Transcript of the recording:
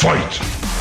Fight!